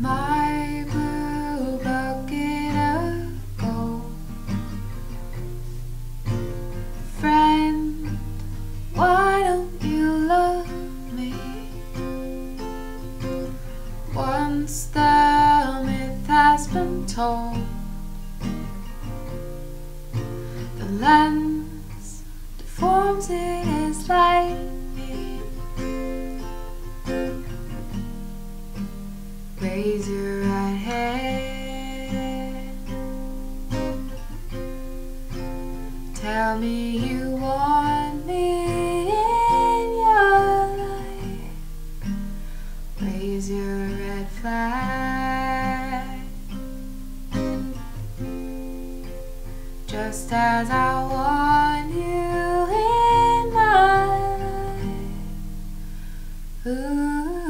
My blue bucket of gold. Friend, why don't you love me? Once the myth has been told, the lens deforms it as lightning. Raise your right hand. Tell me you want me in your life. Raise your red flag. Just as I want you in my life. Ooh.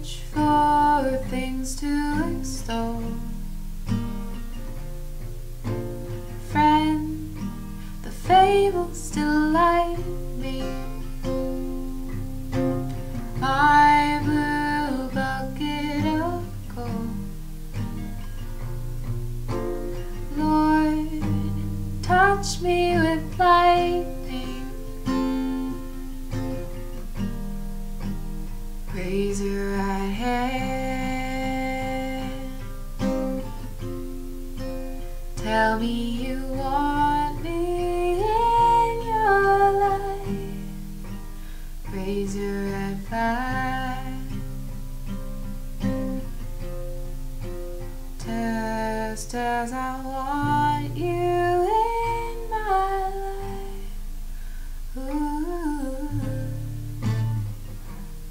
Search for things to extol. Friend, the fables still me. My blue bucket of gold. Lord, touch me with lightning. Raise your right Tell me you want me in your life. Raise your red flag. Just as I want you in my life. Ooh.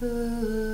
Ooh.